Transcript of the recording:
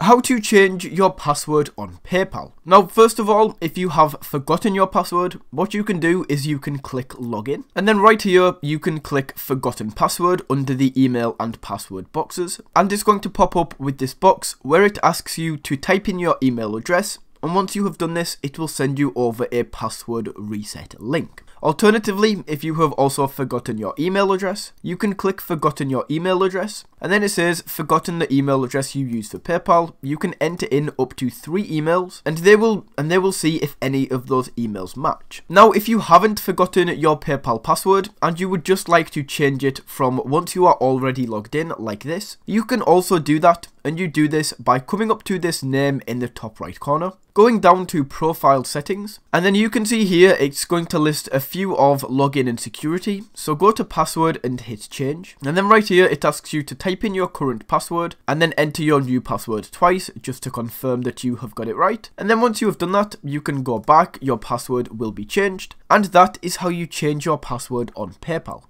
How to change your password on PayPal. Now, first of all, if you have forgotten your password, what you can do is you can click login. And then right here, you can click forgotten password under the email and password boxes. And it's going to pop up with this box where it asks you to type in your email address. And once you have done this, it will send you over a password reset link. Alternatively, if you have also forgotten your email address, you can click forgotten your email address, and then it says forgotten the email address you use for PayPal. You can enter in up to three emails, and they will and they will see if any of those emails match. Now, if you haven't forgotten your PayPal password and you would just like to change it from once you are already logged in like this, you can also do that and you do this by coming up to this name in the top right corner, going down to profile settings, and then you can see here it's going to list a few of login and security, so go to password and hit change, and then right here it asks you to type in your current password, and then enter your new password twice, just to confirm that you have got it right, and then once you have done that, you can go back, your password will be changed, and that is how you change your password on PayPal.